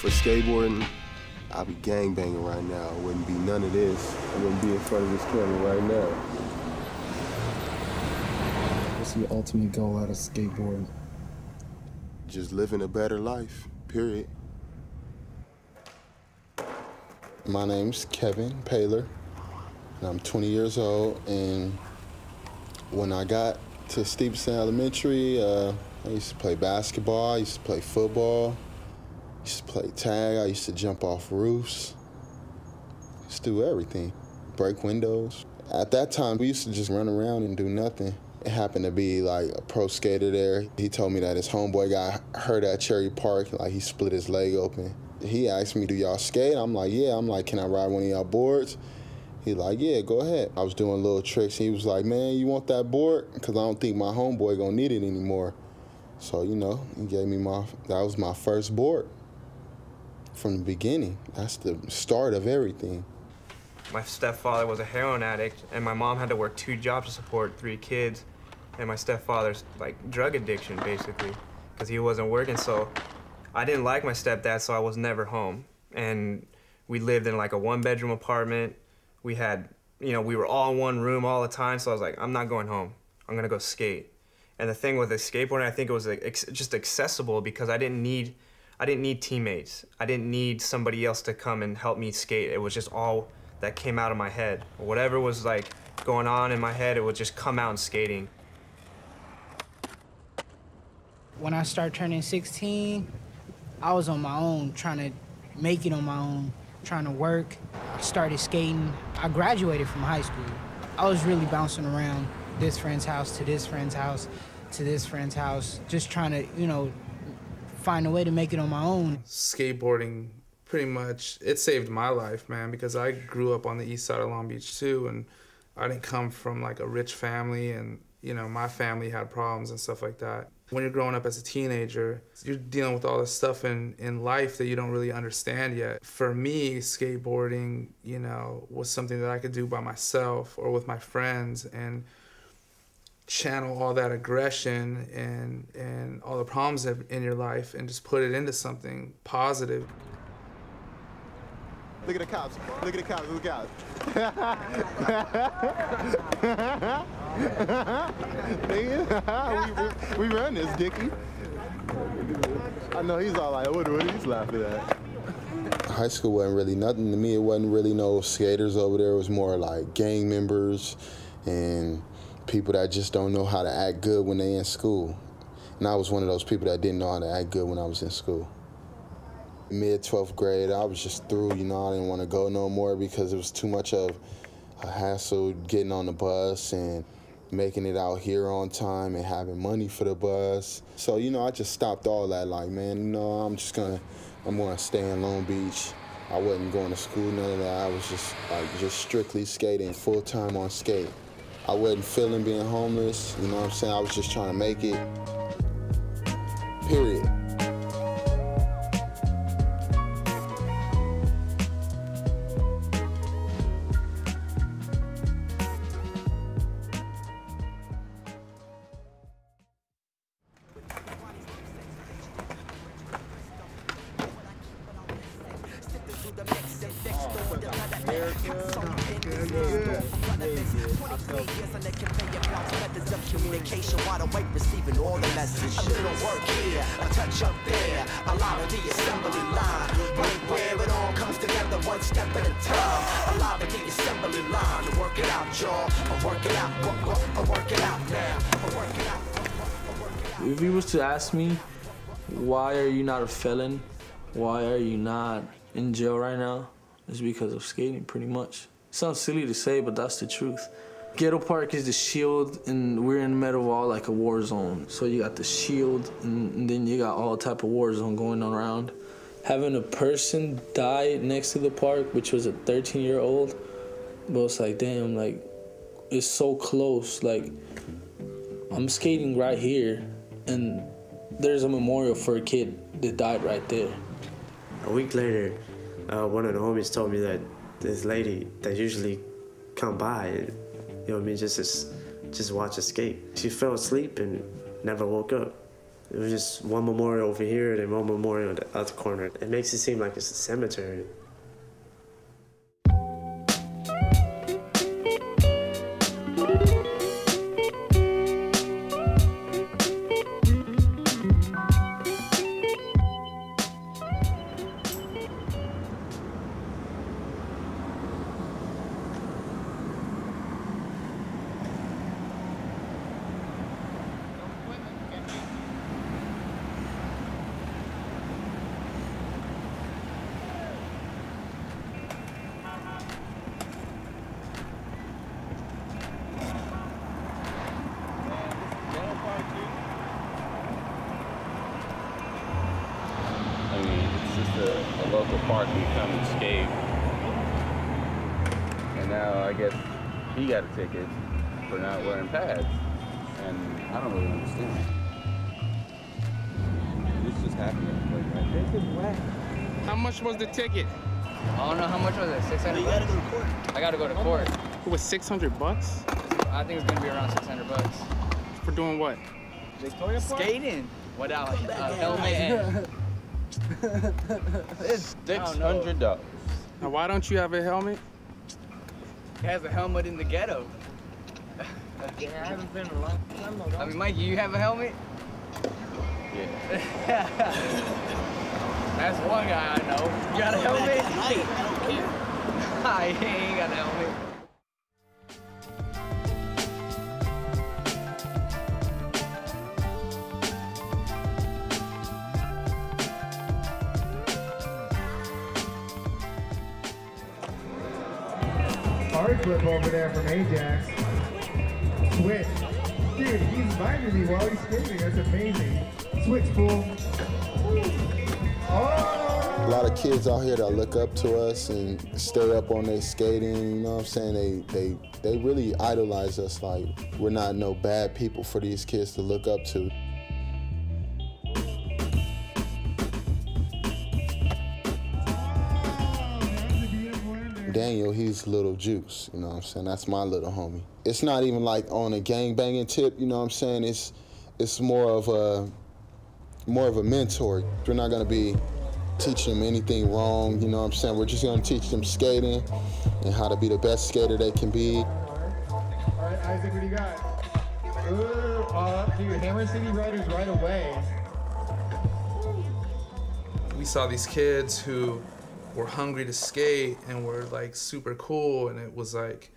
for skateboarding, I'd be gangbanging right now. It wouldn't be none of this. I wouldn't be in front of this camera right now. What's your ultimate goal out of skateboarding? Just living a better life, period. My name's Kevin Paler, and I'm 20 years old. And when I got to Stevenson Elementary, uh, I used to play basketball, I used to play football, I used to play tag, I used to jump off roofs, to do everything, break windows. At that time, we used to just run around and do nothing. It happened to be like a pro skater there. He told me that his homeboy got hurt at Cherry Park, like he split his leg open. He asked me, do y'all skate? I'm like, yeah. I'm like, can I ride one of y'all boards? He like, yeah, go ahead. I was doing little tricks. He was like, man, you want that board? Because I don't think my homeboy gonna need it anymore. So, you know, he gave me my, that was my first board from the beginning. That's the start of everything. My stepfather was a heroin addict, and my mom had to work two jobs to support three kids, and my stepfather's like drug addiction basically, because he wasn't working. So I didn't like my stepdad, so I was never home. And we lived in like a one-bedroom apartment. We had, you know, we were all in one room all the time. So I was like, I'm not going home. I'm gonna go skate. And the thing with the skateboarding, I think it was like, just accessible because I didn't need, I didn't need teammates. I didn't need somebody else to come and help me skate. It was just all that came out of my head. Whatever was like going on in my head, it would just come out in skating. When I started turning 16, I was on my own, trying to make it on my own, trying to work. I started skating. I graduated from high school. I was really bouncing around this friend's house to this friend's house to this friend's house, just trying to, you know, find a way to make it on my own. skateboarding pretty much it saved my life man because i grew up on the east side of long beach too and i didn't come from like a rich family and you know my family had problems and stuff like that when you're growing up as a teenager you're dealing with all this stuff in, in life that you don't really understand yet for me skateboarding you know was something that i could do by myself or with my friends and channel all that aggression and and all the problems in in your life and just put it into something positive Look at the cops. Look at the cops. Look out. we, we, we run this, Dickie. I know he's all like, what, what are you laughing at? High school wasn't really nothing to me. It wasn't really no skaters over there. It was more like gang members and people that just don't know how to act good when they in school. And I was one of those people that didn't know how to act good when I was in school. Mid 12th grade, I was just through, you know, I didn't want to go no more because it was too much of a hassle getting on the bus and making it out here on time and having money for the bus. So, you know, I just stopped all that like, man, you know, I'm just gonna, I'm gonna stay in Long Beach. I wasn't going to school, none of that. I was just like, just strictly skating, full time on skate. I wasn't feeling being homeless, you know what I'm saying? I was just trying to make it, communication while awake receiving all the messages. A little work here, a touch up there, a lot of the assembly line. Right where it all comes together, one step at a time. A lot of the assembly line. To work it out, y'all. I work it out, work, work, I work it out now. I work it out. If you was to ask me, why are you not a felon? Why are you not in jail right now? It's because of skating, pretty much. Sounds silly to say, but that's the truth. Ghetto Park is the shield, and we're in the middle of all like a war zone. So you got the shield, and, then you got all type of war zone going on around. Having a person die next to the park, which was a 13 year old, but it's like, damn, like, it's so close. Like, I'm skating right here, and there's a memorial for a kid that died right there. A week later, uh, one of the homies told me that this lady that usually come by you know what I mean, just just, just watch skate. She fell asleep and never woke up. It was just one memorial over here and one memorial in the other corner. It makes it seem like it's a cemetery. Park we come and skate. And now I guess he got a ticket for not wearing pads. And I don't really understand. This just happened. Like, right there. This is whack. How much was the ticket? I don't know how much was it. Six hundred. You gotta go to court. I gotta go to court. It was six hundred bucks I think it's gonna be around six hundred bucks. for doing what? Victoria Park? Skating without like, a helmet and. It's six hundred dollars. Now, why don't you have a helmet? He has a helmet in the ghetto. Yeah, I haven't been a long time. I mean, Mikey, you have a helmet? Yeah. That's one guy I know. You got a helmet? I don't care. I ain't got a helmet. Flip over there from Ajax. Switch. Dude, he's vibing me while he's skating. That's amazing. Switch, fool. Oh! A lot of kids out here that look up to us and stay up on their skating, you know what I'm saying? They they they really idolize us like we're not no bad people for these kids to look up to. Daniel, he's little juice, you know what I'm saying? That's my little homie. It's not even like on a gang banging tip, you know what I'm saying? It's it's more of a more of a mentor. We're not gonna be teaching them anything wrong, you know what I'm saying? We're just gonna teach them skating and how to be the best skater they can be. All right, Isaac, what do you got? Ooh, uh, dude, Hammer City Riders right away. we saw these kids who were hungry to skate and were like super cool and it was like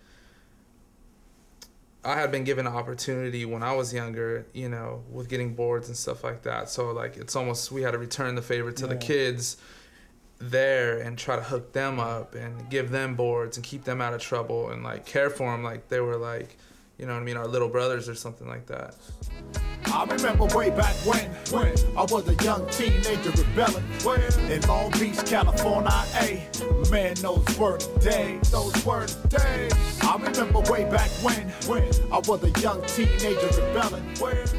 I had been given an opportunity when I was younger, you know, with getting boards and stuff like that. So like it's almost we had to return the favor to the kids there and try to hook them up and give them boards and keep them out of trouble and like care for them like they were like, you know what I mean, our little brothers or something like that. I remember way back when, when I was a young teenager rebelling in Long Beach, California. A man, those were the days, those were the days. I remember way back when, when I was a young teenager rebelling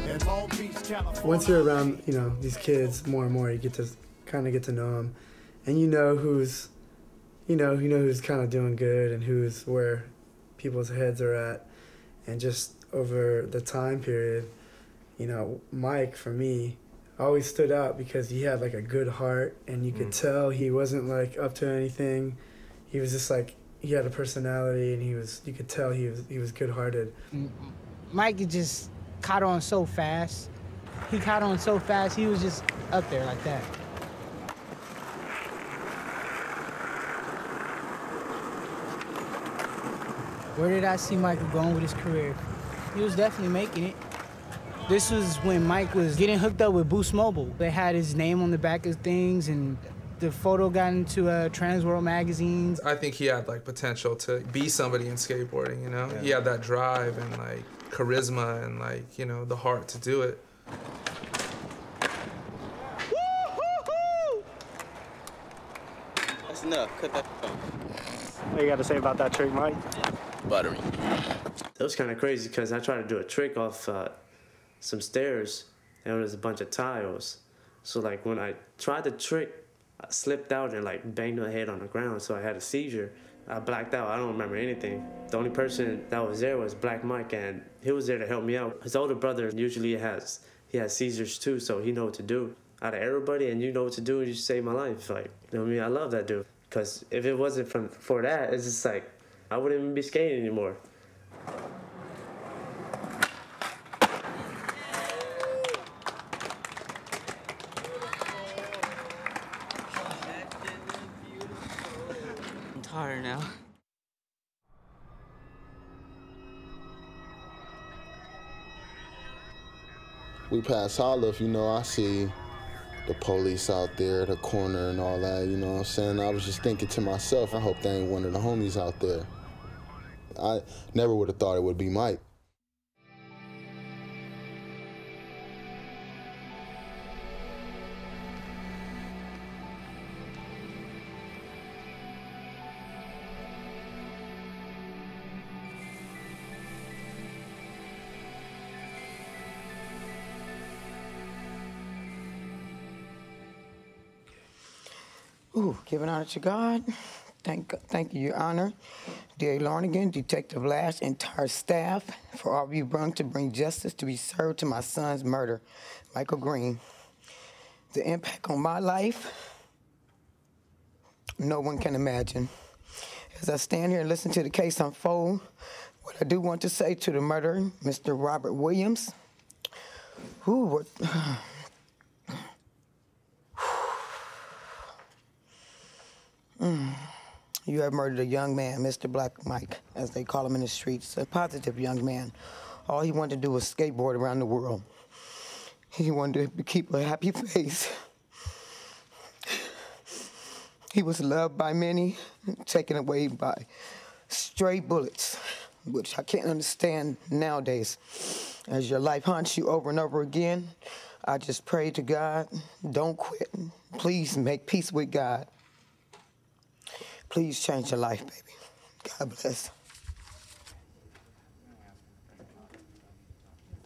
in Long Beach, California. Once you're around, you know, these kids more and more, you get to kind of get to know them, and you know who's, you know, you know who's kind of doing good and who's where people's heads are at, and just over the time period, you know, Mike for me always stood out because he had like a good heart, and you could mm. tell he wasn't like up to anything. He was just like he had a personality, and he was you could tell he was he was good hearted. Mike just caught on so fast. He caught on so fast. He was just up there like that. Where did I see Michael going with his career? He was definitely making it. This was when Mike was getting hooked up with Boost Mobile. They had his name on the back of things, and the photo got into uh, Trans World magazines. I think he had like potential to be somebody in skateboarding, you know? He had that drive and like charisma and like, you know, the heart to do it. That's enough. Cut that off. What you got to say about that trick, Mike? Buttery. That was kind of crazy because I tried to do a trick off uh, some stairs and was a bunch of tiles. So like when I tried the trick, I slipped out and like banged my head on the ground, so I had a seizure. I blacked out. I don't remember anything. The only person that was there was Black Mike, and he was there to help me out. His older brother usually has he has seizures too, so he know what to do. Out of everybody, and you know what to do, and you saved my life. Like, you know what I mean? I love that dude. Cause if it wasn't from for that, it's just like I wouldn't even be skating anymore. We pass Olive, you know, I see the police out there, at the corner and all that, you know what I'm saying? I was just thinking to myself, I hope they ain't one of the homies out there. I never would have thought it would be Mike. Giving honor to God. Thank, thank you, Your Honor. D.A. Larnigan, Detective Lash, entire staff for all of you brought to bring justice to be served to my son's murder, Michael Green. The impact on my life, no one can imagine. As I stand here and listen to the case unfold, what I do want to say to the murderer, Mr. Robert Williams, who what, Mm. You have murdered a young man, Mr. Black Mike, as they call him in the streets, a positive young man. All he wanted to do was skateboard around the world. He wanted to keep a happy face. He was loved by many, taken away by stray bullets, which I can't understand nowadays. As your life haunts you over and over again, I just pray to God, don't quit. Please make peace with God. Please change your life, baby. God bless.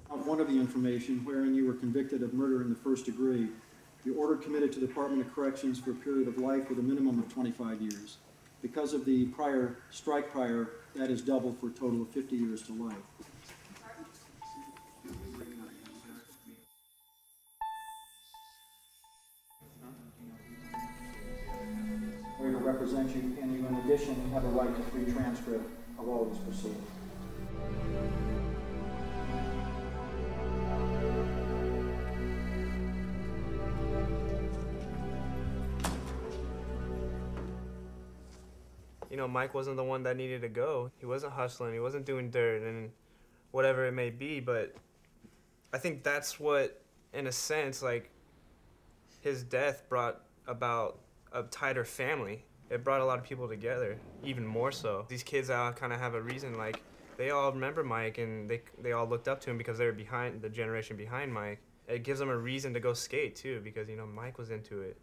Count one of the information wherein you were convicted of murder in the first degree, you're ordered committed to the Department of Corrections for a period of life with a minimum of 25 years. Because of the prior strike prior, that is double for a total of 50 years to life. Know, Mike wasn't the one that needed to go. He wasn't hustling. He wasn't doing dirt and whatever it may be. But I think that's what, in a sense, like his death brought about a tighter family. It brought a lot of people together, even more so. These kids all kind of have a reason, like they all remember Mike and they they all looked up to him because they were behind the generation behind Mike. It gives them a reason to go skate too because you know Mike was into it.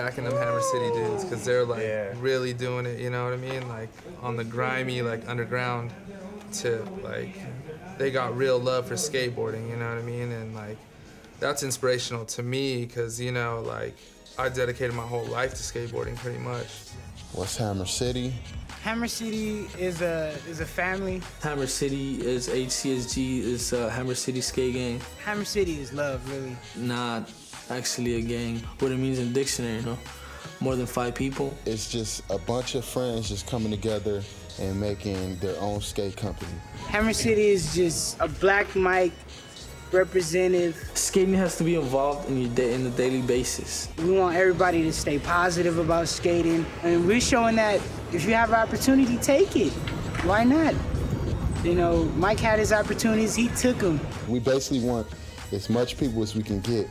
Backing them Hammer City dudes because they're like really doing it. You know what I mean? Like on the grimy, like underground tip. Like they got real love for skateboarding. You know what I mean? And like that's inspirational to me because you know like I dedicated my whole life to skateboarding pretty much. What's Hammer City? Hammer City is a is a family. Hammer City is HCSG, is uh, Hammer City Skate Gang. Hammer City is love, really. Not actually a gang. What it means in the dictionary, you know? More than five people. It's just a bunch of friends just coming together and making their own skate company. Hammer City is just a Black Mike representative. Skating has to be involved in your day, in the daily basis. We want everybody to stay positive about skating, and we're showing that if you have an opportunity, take it. Why not? You know, Mike had his opportunities, he took them. We basically want as much people as we can get.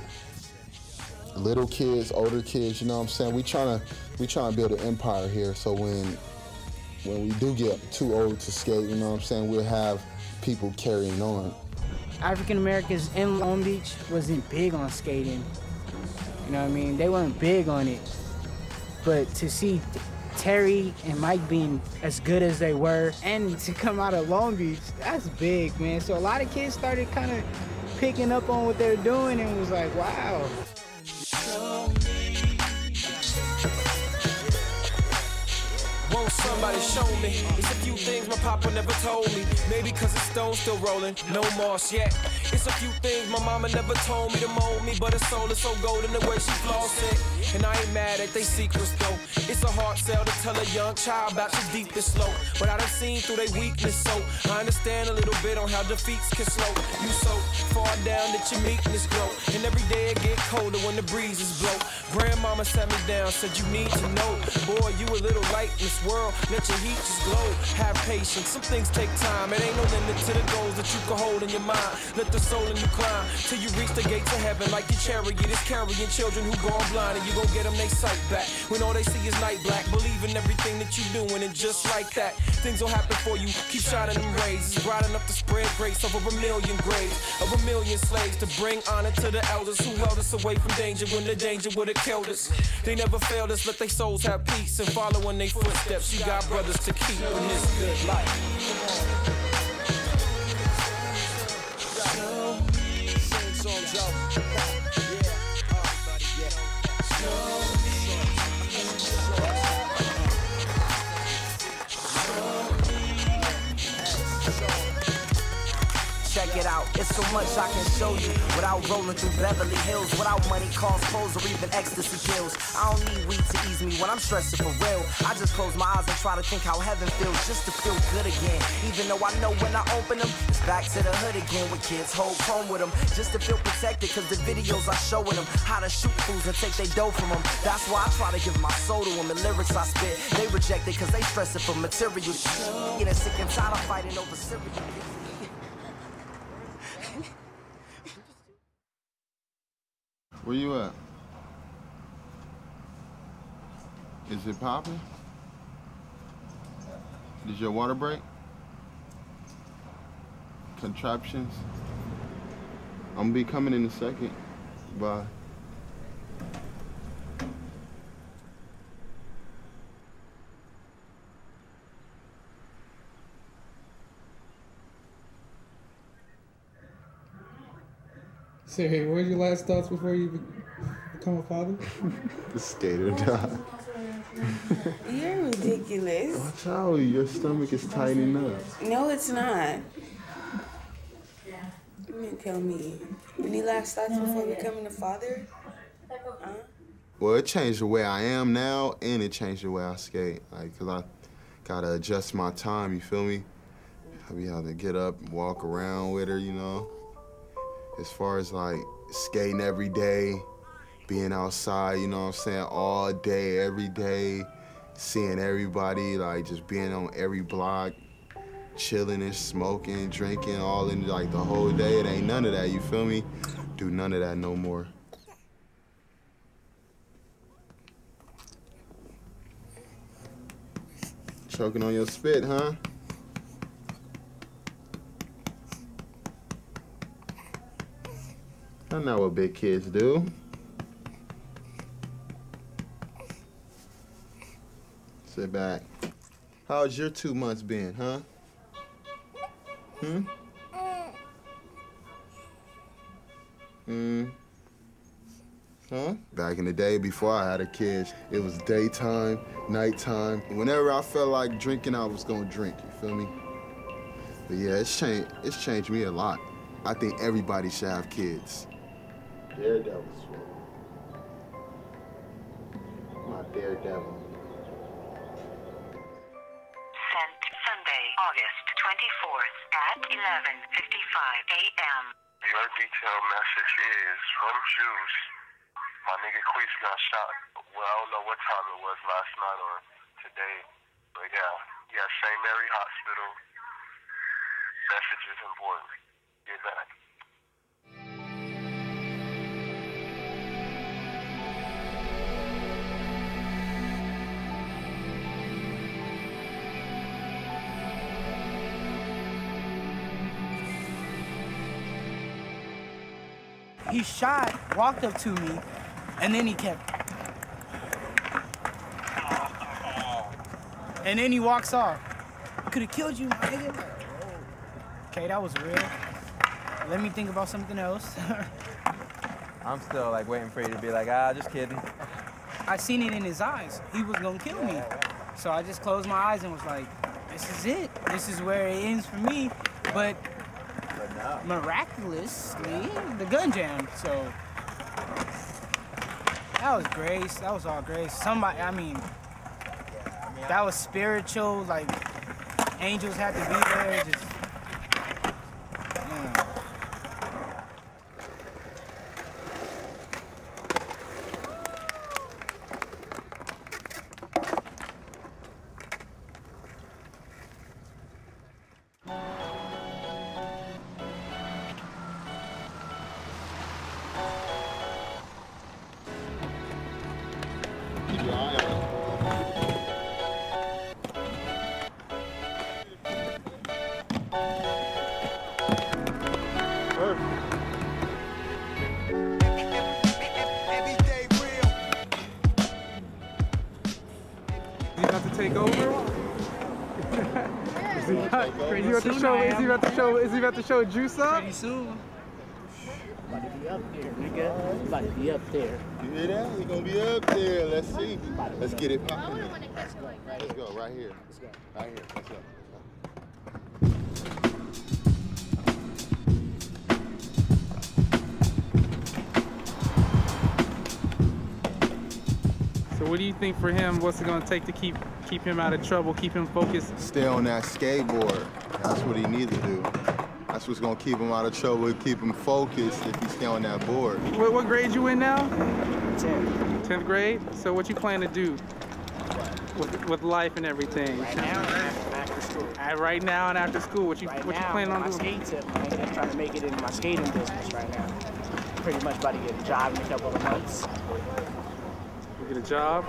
Little kids, older kids, you know what I'm saying? We trying to we trying to build an empire here so when when we do get too old to skate, you know what I'm saying, we'll have people carrying on. African Americans in Long Beach wasn't big on skating. You know what I mean? They weren't big on it. But to see Terry and Mike being as good as they were and to come out of Long Beach, that's big, man. So a lot of kids started kind of picking up on what they're doing and was like, wow. Won't somebody show me? It's a few things my papa never told me. Maybe cause the stone's still rolling, no moss yet. It's a few things my mama never told me to mold me, but her soul is so golden the way she floss it. And I ain't mad at they secrets though. It's sell to tell a young child about your deepest slow. But I done seen through their weakness, so I understand a little bit on how defeats can slow. You so far down that your meekness grow. And every day it get colder when the breezes blow. Grandmama sat me down, said you need to know. Boy, you a little light in this world. Let your heat just glow. Have patience. Some things take time. It ain't no limit to the goals that you can hold in your mind. Let the soul in you climb till you reach the gates of heaven like your chariot is carrying children who gone blind and you gon' get them they sight back when all they see is night black believe in everything that you doing and just like that things will happen for you. Keep shining them rays bright enough to spread grace over a million graves of a million slaves to bring honor to the elders who held us away from danger when the danger would have killed us. They never failed us let their souls have peace and follow in their footsteps. You got brothers to keep in this good life I can show you without rolling through Beverly Hills, without money, cars, clothes, or even ecstasy pills. I don't need weed to ease me when I'm stressing for real. I just close my eyes and try to think how heaven feels just to feel good again. Even though I know when I open them, it's back to the hood again with kids hold chrome with them just to feel protected. Cause the videos I showing them how to shoot fools and take their dough from them. That's why I try to give my soul to them. The lyrics I spit, they reject it cause they stressing for material. Getting sick and tired of fighting over serial Where you at? Is it popping? Did your water break? Contraptions? I'm gonna be coming in a second. Bye. So, hey, what were your last thoughts before you become a father? The skater die. You're ridiculous. Watch out, your stomach is tightening up. No, it's not. You didn't tell me. Any last thoughts before becoming a father? Huh? Well, it changed the way I am now, and it changed the way I skate. Like, cause I gotta adjust my time. You feel me? I be able to get up, and walk around with her. You know. As far as like skating every day, being outside. You know what I'm saying? All day, every day, seeing everybody. Like just being on every block, chilling and smoking, drinking, all in like the whole day. It ain't none of that. You feel me? Do none of that no more. Choking on your spit, huh? That's know what big kids do. Sit back. How's your two months been, huh? Hmm? Hmm. Huh? Back in the day before I had a kid, it was daytime, nighttime. Whenever I felt like drinking, I was gonna drink, you feel me? But yeah, it's changed it's changed me a lot. I think everybody should have kids. Daredevil My daredevil. Sent Sunday, August 24th at 11.55 a.m. Your detailed message is from Juice. My nigga Queese got shot. Well, I don't know what time it was last night or today. But yeah, yeah, St. Mary Hospital. message is important. Get back. He shot, walked up to me, and then he kept. And then he walks off. Could have killed you, nigga. Okay, that was real. Let me think about something else. I'm still like waiting for you to be like, ah, just kidding. I seen it in his eyes. He was gonna kill me. So I just closed my eyes and was like, this is it. This is where it ends for me. But miraculously, the gun jammed. So that was grace. That was all grace. Somebody, I mean, that was spiritual. Like angels had to be there. Just. Show? Is he about to show juice up? Pretty soon. About to be up there, nigga. About to be up there. You hear that? He gonna be up there. Let's see. Let's get it popping. Let's go right here. Let's go. Right here. Let's go. So what do you think for him? What's it gonna take to keep keep him out of trouble? Keep him focused? Stay on that skateboard. That's what he needs to do. That's what's gonna keep him out of trouble, keep him focused if he stay on that board. What, what grade you in now? Tenth. Tenth grade. So what you plan to do with, with life and everything? Right now, after, after school. Uh, right now and after school, what you Right what you now, plan on my doing? skate tip, man. Just trying to make it in my skating business right now. Pretty much about to get a job in a couple of months. You get a job?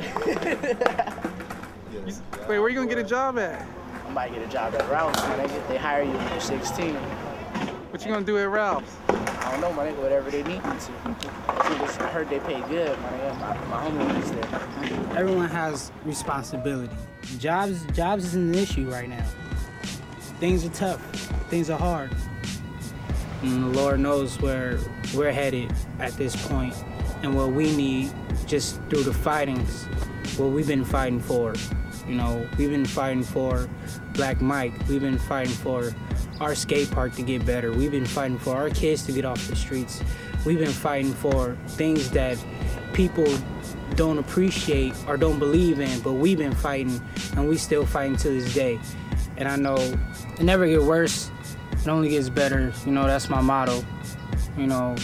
You- wait, where are you gonna get a job at? I'm get a job at Ralph's, man. They, get, they hire you when you're 16. What you gonna do at Ralph's? I don't know, my nigga, whatever they need me to. I heard they pay good, my nigga. My, my homie works there. Everyone has responsibility. Jobs, jobs isn't an issue right now. Things are tough. Things are hard. And the Lord knows where we're headed at this point, and what we need just through the fightings, what we've been fighting for. You know, we've been fighting for Black Mike. We've been fighting for our skate park to get better. We've been fighting for our kids to get off the streets. We've been fighting for things that people don't appreciate or don't believe in, but we've been fighting and we still fighting to this day. And I know it never get worse, it only gets better. You know, that's my motto. You know,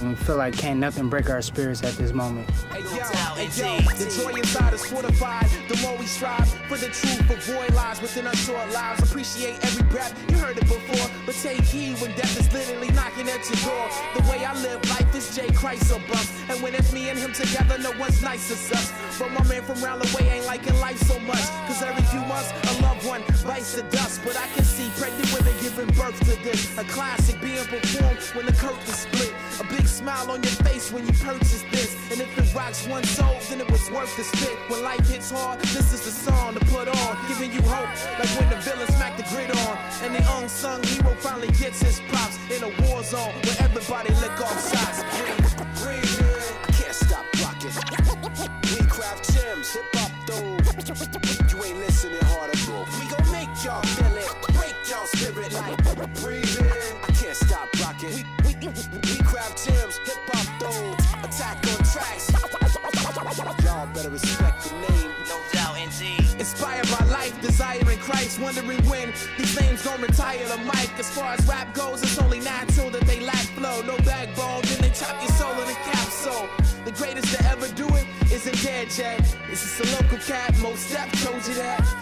and we feel like can't nothing break our spirits at this moment. The joy inside is fortified. The more we strive for the truth, avoid lies within our short lives. Appreciate every breath, you heard it before. But take heed when death is literally knocking at your door. The way I live life is J. Christ or bust. And when it's me and him together, no one's nice as us. But my man from round the way ain't liking life so much. Cause every few months, a loved one bites the dust. But I can see pregnant women giving birth to this. A classic being performed when the curtain split. A big smile on your face when you purchase this. And if it rocks one soul, then it was worth the stick. When life hits hard, this is the song to put on. Giving you hope, like when the villain smack the grid on. And the unsung hero finally gets his props in a these names gon' retire the mic. As far as rap goes, it's only natural that they lack flow. No backbone, then they chop your soul in a capsule. The greatest to ever do it isn't dead yet. This is a local cat, most step told you that.